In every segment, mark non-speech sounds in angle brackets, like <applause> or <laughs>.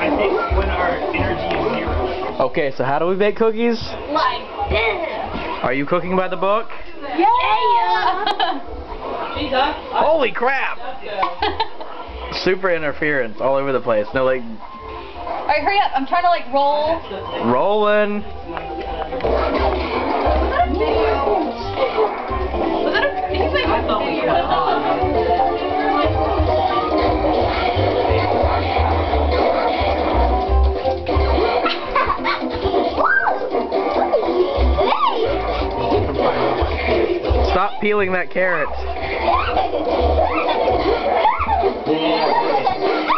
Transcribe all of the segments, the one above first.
I think when our energy is zero. Okay, so how do we bake cookies? Like this. Are you cooking by the book? Yeah. Holy crap! Super interference all over the place. No, like, Alright, hurry up. I'm trying to like roll. rolling. Stop peeling that carrot.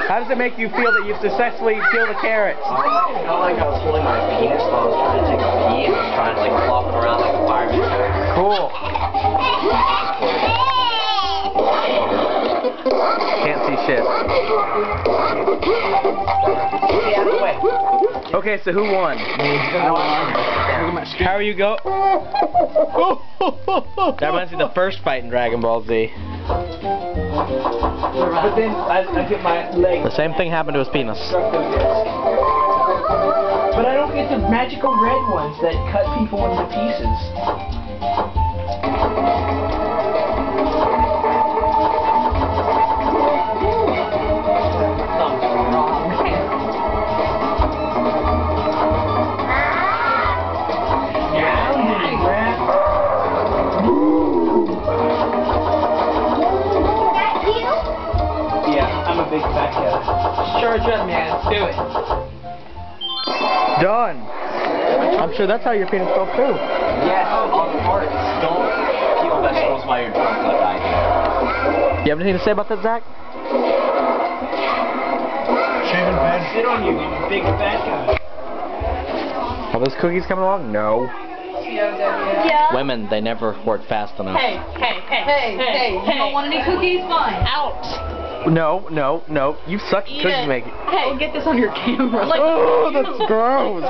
How does it make you feel that you've successfully peeled the carrots? I felt like I was holding my penis while I was trying to take a pee and I was trying to like flop it around like a fireman. Cool. Can't see shit. Okay, so who won? How are you go? that reminds me of the first fight in Dragon Ball Z. But then I, I get my leg The same thing happened to his penis. struck with this. But I don't get the magical red ones that cut people into pieces. Big fat guy. Charge up, man. Do it. Done. I'm sure that's how your penis felt too. Yes, on the parts. Don't peel vegetables while you're drunk like I do. You have anything to say about that, Zack? Shaving pad. Sit on you. I'm big fat guy. Are those cookies coming along? No. Yeah. Women, they never work fast enough. Hey, hey, hey, hey, hey, you don't want any cookies? Fine. Out. No, no, no. You suck at cookie it. making. Hey, get this on your camera. Like, Oh, that's <laughs> gross.